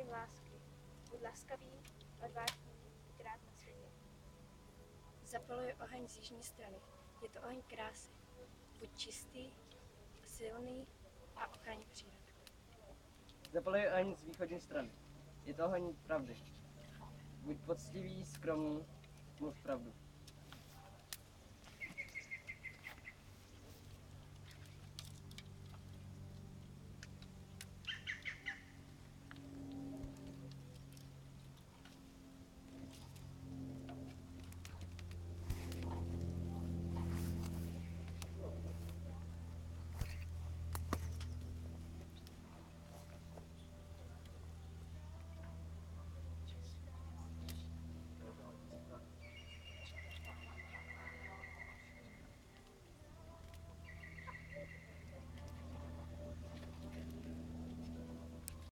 oheň lásky. Buď laskavý, odvážný, krát na světě. Zapaluje oheň z jižní strany. Je to oheň krásy. Buď čistý, silný a ochraň přírody. Zapaluje oheň z východní strany. Je to oheň pravdy. Buď poctivý, skromný, mluv pravdu.